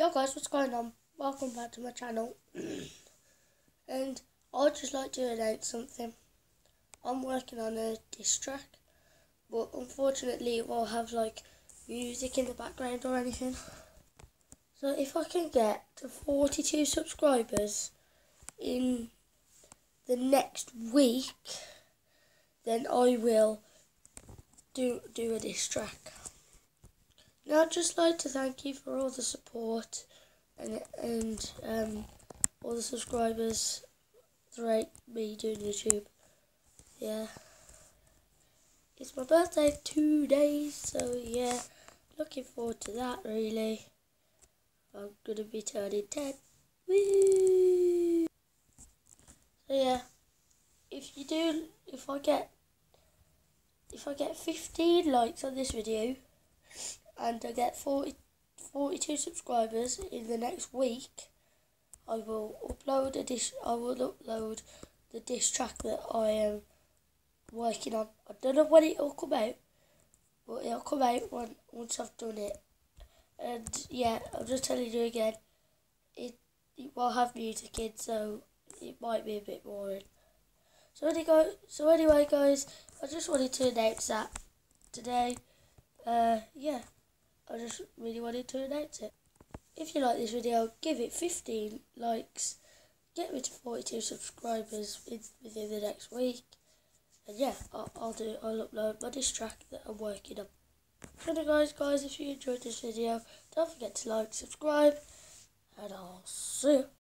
Yo guys, what's going on? Welcome back to my channel. and I'd just like to announce something. I'm working on a diss track, but unfortunately it won't have like music in the background or anything. So if I can get to 42 subscribers in the next week, then I will do do a diss track. I'd just like to thank you for all the support and and um, all the subscribers throughout me doing YouTube. Yeah, it's my birthday two days, so yeah, looking forward to that. Really, I'm gonna be turning ten. Woo! So yeah, if you do, if I get, if I get 15 likes on this video and I get 40, 42 subscribers in the next week, I will upload a dish. I will upload the dish track that I am working on. I don't know when it will come out, but it'll come out when, once I've done it. And yeah, I'm just telling you again, it, it will have music in, so it might be a bit boring. So anyway, so anyway, guys, I just wanted to announce that today. Uh, yeah. I just really wanted to announce it. If you like this video, give it 15 likes, get me to 42 subscribers within the next week, and yeah, I'll, I'll do. I'll upload my diss track that I'm working on. So guys, guys, if you enjoyed this video, don't forget to like, subscribe, and I'll see you.